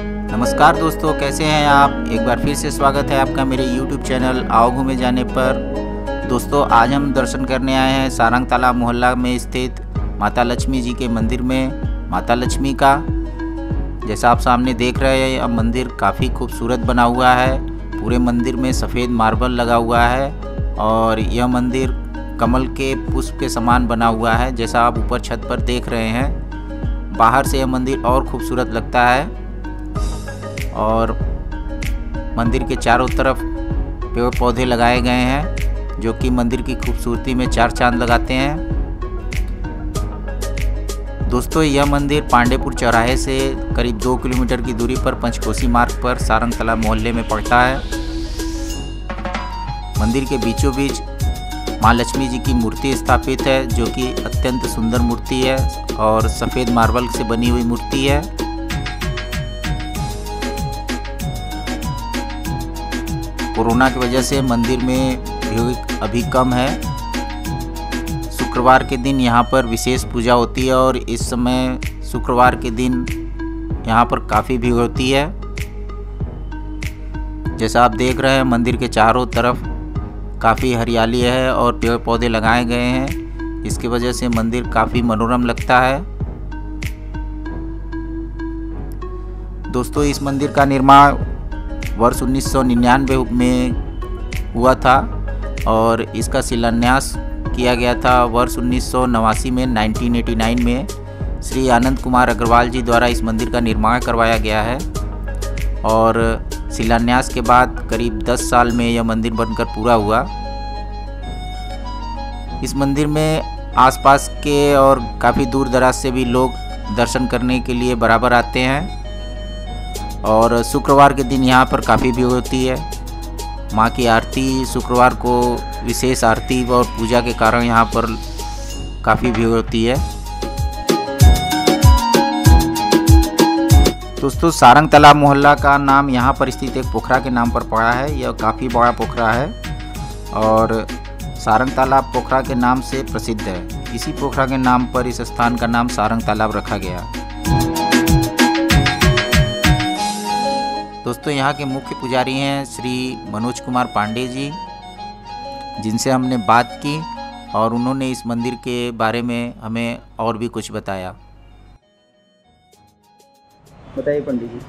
नमस्कार दोस्तों, कैसे हैं आप? एक बार फिर से स्वागत है आपका मेरे YouTube चैनल आओ घूमे जाने पर। दोस्तों, आज हम दर्शन करने आए हैं सारंग तालाब मोहल्ला में स्थित माता लक्ष्मी जी के मंदिर में। माता लक्ष्मी का, जैसा आप सामने देख रहे हैं, यह मंदिर काफ़ी खूबसूरत बना हुआ है। पूरे मंदिर में सफ़ेद मार्बल लगा हुआ है और यह मंदिर कमल के पुष्प के समान बना हुआ है, जैसा आप ऊपर छत पर देख रहे हैं। बाहर से यह मंदिर और खूबसूरत लगता है। और मंदिर के चारों तरफ़ पेड़ पौधे लगाए गए हैं, जो कि मंदिर की खूबसूरती में चार चाँद लगाते हैं। दोस्तों, यह मंदिर पांडेपुर चौराहे से करीब दो किलोमीटर की दूरी पर पंचकोसी मार्ग पर सारंग तला मोहल्ले में पड़ता है। मंदिर के बीचों बीच माँ लक्ष्मी जी की मूर्ति स्थापित है, जो कि अत्यंत सुंदर मूर्ति है और सफ़ेद मार्बल से बनी हुई मूर्ति है। कोरोना की वजह से मंदिर में भीड़ अभी कम है। शुक्रवार के दिन यहाँ पर विशेष पूजा होती है और इस समय शुक्रवार के दिन यहाँ पर काफ़ी भीड़ होती है। जैसा आप देख रहे हैं, मंदिर के चारों तरफ़ काफ़ी हरियाली है और पेड़ पौधे लगाए गए हैं। इसकी वजह से मंदिर काफ़ी मनोरम लगता है। दोस्तों, इस मंदिर का निर्माण वर्ष 1999 में हुआ था और इसका शिलान्यास किया गया था वर्ष उन्नीस सौ नवासी में 1989 में। श्री आनंद कुमार अग्रवाल जी द्वारा इस मंदिर का निर्माण करवाया गया है और शिलान्यास के बाद करीब 10 साल में यह मंदिर बनकर पूरा हुआ। इस मंदिर में आसपास के और काफ़ी दूर दराज से भी लोग दर्शन करने के लिए बराबर आते हैं। और शुक्रवार के दिन यहाँ पर काफ़ी भीड़ होती है। माँ की आरती, शुक्रवार को विशेष आरती और पूजा के कारण यहाँ पर काफ़ी भीड़ होती है। दोस्तों, सारंग तालाब मोहल्ला का नाम यहाँ पर स्थित एक पोखरा के नाम पर पड़ा है। यह काफ़ी बड़ा पोखरा है और सारंग तालाब पोखरा के नाम से प्रसिद्ध है। इसी पोखरा के नाम पर इस स्थान का नाम सारंग तालाब रखा गया। दोस्तों यहाँ के मुख्य पुजारी हैं श्री मनोज कुमार पांडे जी जिनसे हमने बात की और उन्होंने इस मंदिर के बारे में हमें और भी कुछ बताया। बताइए पंडित जी।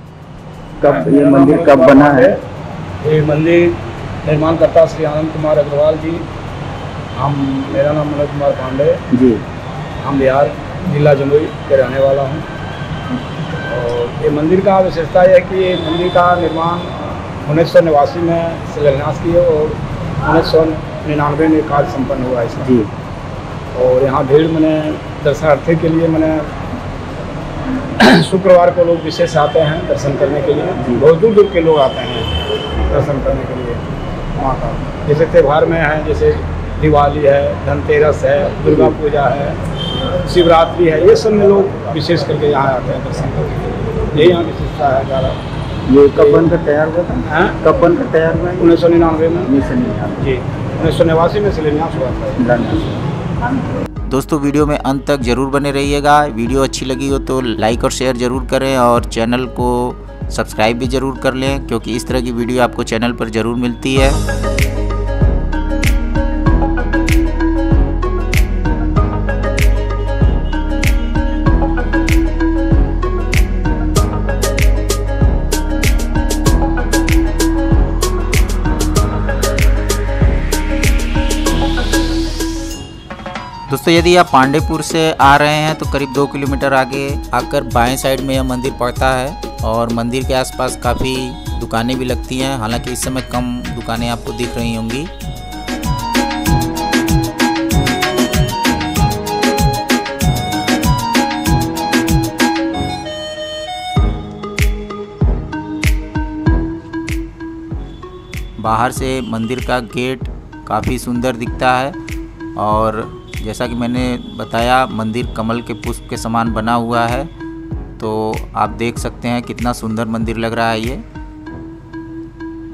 कब ये मंदिर कब बना है? ये मंदिर निर्माण करता श्री आनंद कुमार अग्रवाल जी। हम मेरा नाम मनोज कुमार पांडे। जी। हम बिहार जिला जमुई के रहने वाला हूँ। ये मंदिर का विशेषता है कि मंदिर का निर्माण उन्नीस सौ नवासी में शिलान्यास किए और उन्नीस सौ निन्यानवे में कार्य संपन्न हुआ इसका। जी। और यहाँ भीड़ मैंने दर्शनार्थी के लिए मैंने शुक्रवार को लोग विशेष आते हैं दर्शन करने के लिए। बहुत दूर दूर के लोग आते हैं दर्शन करने के लिए वहाँ का जैसे त्यौहार में है जैसे दिवाली है धनतेरस है दुर्गा पूजा है शिवरात्रि है ये सब में लोग विशेष करके यहाँ आते हैं दर्शन करने के लिए। यही यहाँ विशेषता है। ज़्यादा ये कब बनकर तैयार हुआ था? हैं? कब बनकर तैयार हुआ उन्नीस सौ निन्यानवे में। उन्नीस सौ निन्यानवे। जी। उन्नीस सौ नवासी में शिलान्यास हुआ था। दोस्तों वीडियो में अंत तक ज़रूर बने रहिएगा। वीडियो अच्छी लगी हो तो लाइक और शेयर ज़रूर करें और चैनल को सब्सक्राइब भी ज़रूर कर लें क्योंकि इस तरह की वीडियो आपको चैनल पर ज़रूर मिलती है। दोस्तों, यदि आप पांडेपुर से आ रहे हैं तो करीब दो किलोमीटर आगे आकर बाएँ साइड में यह मंदिर पड़ता है और मंदिर के आसपास काफ़ी दुकानें भी लगती हैं। हालाँकि इस समय कम दुकानें आपको दिख रही होंगी। बाहर से मंदिर का गेट काफ़ी सुंदर दिखता है और जैसा कि मैंने बताया, मंदिर कमल के पुष्प के समान बना हुआ है। तो आप देख सकते हैं कितना सुंदर मंदिर लग रहा है ये।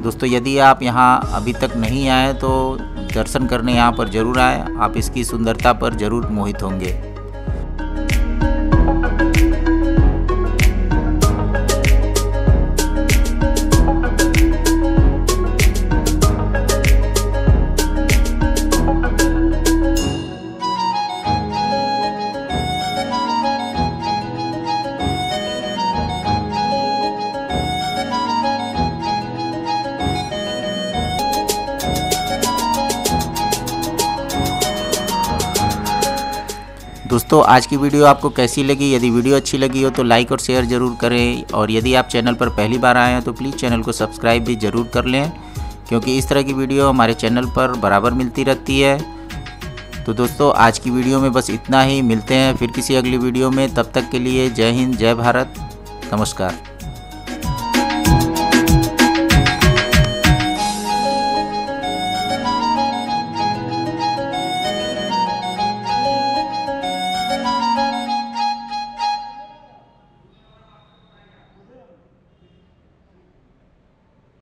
दोस्तों, यदि आप यहाँ अभी तक नहीं आए तो दर्शन करने यहाँ पर ज़रूर आए। आप इसकी सुंदरता पर ज़रूर मोहित होंगे। दोस्तों आज की वीडियो आपको कैसी लगी? यदि वीडियो अच्छी लगी हो तो लाइक और शेयर ज़रूर करें। और यदि आप चैनल पर पहली बार आए हैं तो प्लीज़ चैनल को सब्सक्राइब भी ज़रूर कर लें, क्योंकि इस तरह की वीडियो हमारे चैनल पर बराबर मिलती रहती है। तो दोस्तों, आज की वीडियो में बस इतना ही। मिलते हैं फिर किसी अगली वीडियो में। तब तक के लिए जय हिंद, जय भारत। नमस्कार।